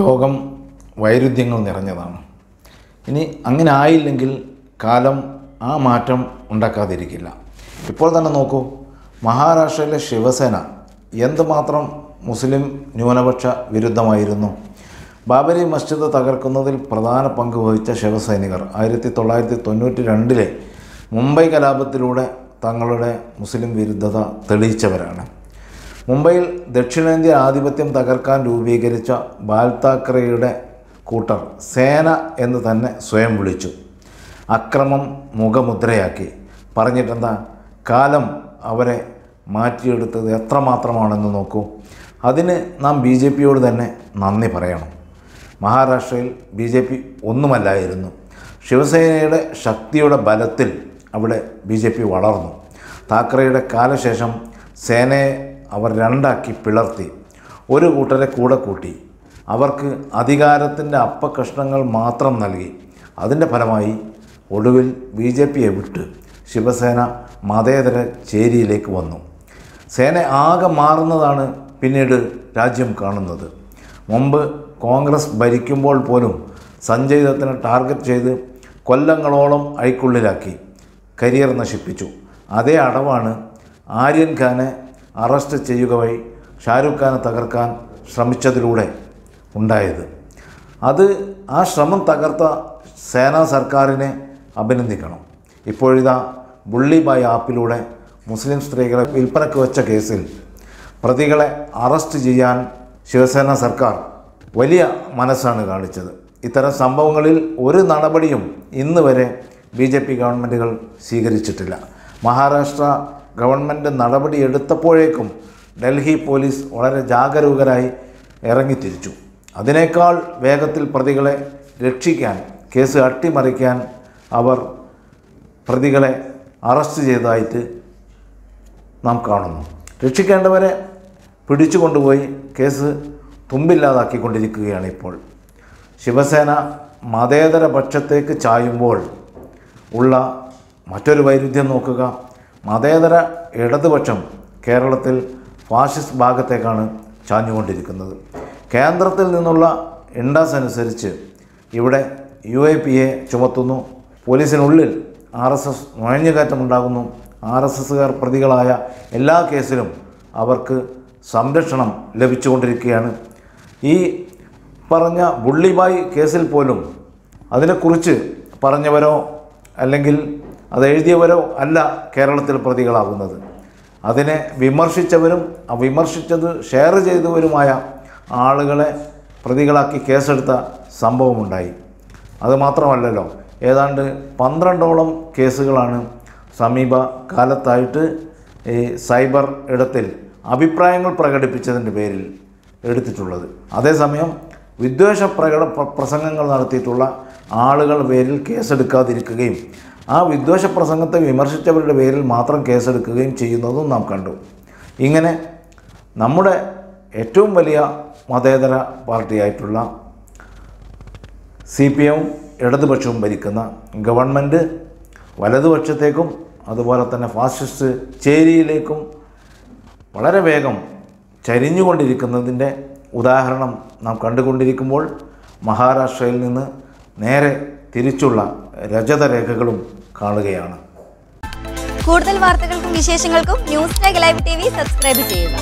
ലോകം വൈരുദ്ധ്യങ്ങൾ നിറഞ്ഞതാണ്. ഇനി അങ്ങനെ ആയില്ലെങ്കിൽ കാലം ആ മാറ്റം ഉണ്ടാക്കാതിരിക്കില്ല. ഇപ്പോൾ തന്നെ നോക്കൂ മഹാരാഷ്ട്രയിലെ ശിവസേന എന്തുമാത്രം മുസ്ലിം ന്യൂനപക്ഷ വിരുദ്ധമായിരുന്നു. ബാബരി മസ്ജിദ് തകർക്കുന്നതിൽ പ്രധാന പങ്ക് വഹിച്ച ശിവസൈനികർ ആയിരത്തി തൊള്ളായിരത്തി തൊണ്ണൂറ്റി രണ്ടിലെ മുംബൈ കലാപത്തിലൂടെ തങ്ങളുടെ മുസ്ലിം വിരുദ്ധത തെളിയിച്ചവരാണ്. മുംബൈയിൽ ദക്ഷിണേന്ത്യ ആധിപത്യം തകർക്കാൻ രൂപീകരിച്ച ബാൽ താക്കറെയുടെ കൂട്ടർ സേന എന്ന് തന്നെ സ്വയം വിളിച്ചു. അക്രമം മുഖമുദ്രയാക്കി. പറഞ്ഞിട്ടെന്താ? കാലം അവരെ മാറ്റിയെടുത്തത് എത്രമാത്രമാണെന്ന് നോക്കൂ. അതിന് നാം ബി ജെ പിയോട് തന്നെ നന്ദി പറയണം. മഹാരാഷ്ട്രയിൽ ബി ജെ പി ഒന്നുമല്ലായിരുന്നു. ശിവസേനയുടെ ശക്തിയുടെ ബലത്തിൽ അവിടെ ബി ജെ പി വളർന്നു. താക്കറയുടെ കാലശേഷം സേനയെ അവർ രണ്ടാക്കി പിളർത്തി. ഒരു കൂട്ടരെ കൂടെ കൂട്ടി. അവർക്ക് അധികാരത്തിന്റെ അപ്പകഷ്ണങ്ങൾ മാത്രം നൽകി. അതിന്റെ ഫലമായി ഒടുവിൽ ബി ജെ പിയെ വിട്ട് ശിവസേന മതേതര ചേരിയിലേക്ക് വന്നു. സേന ആകെ മാറുന്നതാണ് പിന്നീട് രാജ്യം കാണുന്നത്. മുമ്പ് കോൺഗ്രസ് ഭരിക്കുമ്പോൾ പോലും സഞ്ജയ് ദത്തിനെ ടാർഗറ്റ് ചെയ്ത് കൊല്ലങ്ങളോളം അഴിക്കുള്ളിലാക്കി. കരിയർ നശിപ്പിച്ചു. അതേ അടവാണ് ആര്യൻ ഖാനെ അറസ്റ്റ് ചെയ്യുക വഴി ഷാരൂഖ് ഖാനെ തകർക്കാൻ ശ്രമിച്ചതിലൂടെ ഉണ്ടായത്. അത് ആ ശ്രമം തകർത്ത സേനാ സർക്കാരിനെ അഭിനന്ദിക്കണം. ഇപ്പോഴിതാ ബുള്ളി ബായ് ആപ്പിലൂടെ മുസ്ലിം സ്ത്രീകളെ വിൽപ്പനയ്ക്ക് വെച്ച കേസിൽ പ്രതികളെ അറസ്റ്റ് ചെയ്യാൻ ശിവസേന സർക്കാർ വലിയ മനസ്സാണ് കാണിച്ചത്. ഇത്തരം സംഭവങ്ങളിൽ ഒരു നടപടിയും ഇന്ന് വരെ ബി ജെ പി ഗവൺമെന്റുകൾ സ്വീകരിച്ചിട്ടില്ല. മഹാരാഷ്ട്ര ഗവൺമെന്റ് നടപടി എടുത്തപ്പോഴേക്കും ഡൽഹി പോലീസ് വളരെ ജാഗരൂകരായി ഇറങ്ങിത്തിരിച്ചു. അതിനേക്കാൾ വേഗത്തിൽ പ്രതികളെ രക്ഷിക്കാൻ കേസ് അട്ടിമറിക്കാൻ അവർ പ്രതികളെ അറസ്റ്റ് ചെയ്തതായിട്ട് നാം കാണുന്നു. രക്ഷിക്കേണ്ടവരെ പിടിച്ചു കൊണ്ടുപോയി കേസ് തുമ്പില്ലാതാക്കിക്കൊണ്ടിരിക്കുകയാണ് ഇപ്പോൾ ശിവസേന മതേതര പക്ഷത്തേക്ക് ചായുമ്പോൾ ഉള്ള മറ്റൊരു വൈരുദ്ധ്യം നോക്കുക. മതേതര ഇടതുപക്ഷം കേരളത്തിൽ ഫാഷിസ്റ്റ് ഭാഗത്തേക്കാണ് ചാഞ്ഞുകൊണ്ടിരിക്കുന്നത്. കേന്ദ്രത്തിൽ നിന്നുള്ള ഇൻഡാസ് അനുസരിച്ച് ഇവിടെ യു എ പി എ ചുമത്തുന്നു. പോലീസിനുള്ളിൽ ആർ എസ് എസ് നുഴഞ്ഞുകയറ്റമുണ്ടാകുന്നു. ആർ എസ് എസുകാർ പ്രതികളായ എല്ലാ കേസിലും അവർക്ക് സംരക്ഷണം ലഭിച്ചുകൊണ്ടിരിക്കുകയാണ്. ഈ പറഞ്ഞ ബുള്ളിബായ് കേസിൽ പോലും അതിനെക്കുറിച്ച് പറഞ്ഞവരോ അല്ലെങ്കിൽ അത് എഴുതിയവരോ അല്ല കേരളത്തിൽ പ്രതികളാകുന്നത്. അതിനെ വിമർശിച്ചവരും വിമർശിച്ചത് ഷെയർ ചെയ്തവരുമായ ആളുകളെ പ്രതികളാക്കി കേസെടുത്ത സംഭവമുണ്ടായി. അതുമാത്രമല്ലല്ലോ ഏതാണ്ട് പന്ത്രണ്ടോളം കേസുകളാണ് സമീപ കാലത്തായിട്ട് ഈ സൈബർ ഇടത്തിൽ അഭിപ്രായങ്ങൾ പ്രകടിപ്പിച്ചതിന്റെ പേരിൽ എടുത്തിട്ടുള്ളത്. അതേസമയം വിദ്വേഷ പ്രകട പ്രസംഗങ്ങൾ നടത്തിയിട്ടുള്ള ആളുകൾ പേരിൽ കേസെടുക്കാതിരിക്കുകയും ആ വിദ്വേഷ പ്രസംഗത്തെ വിമർശിച്ചവരുടെ പേരിൽ മാത്രം കേസെടുക്കുകയും ചെയ്യുന്നതും നാം കണ്ടു. ഇങ്ങനെ നമ്മുടെ ഏറ്റവും വലിയ മതേതര പാർട്ടിയായിട്ടുള്ള സി പി എമ്മും ഇടതുപക്ഷവും ഭരിക്കുന്ന ഗവൺമെന്റ് വലതുപക്ഷത്തേക്കും അതുപോലെ തന്നെ ഫാസിസ്റ്റ് ചേരിയിലേക്കും വളരെ വേഗം ചരിഞ്ഞുകൊണ്ടിരിക്കുന്നതിന്റെ ഉദാഹരണം നാം കണ്ടുകൊണ്ടിരിക്കുമ്പോൾ മഹാരാഷ്ട്രയിൽ നിന്ന് നേരെ തിരിച്ചുള്ള രജതരേഖകളും കാണുകയാണ്. കൂടുതൽ വാർത്തകൾക്കും വിശേഷങ്ങൾക്കും news live T V subscribe ചെയ്യുക.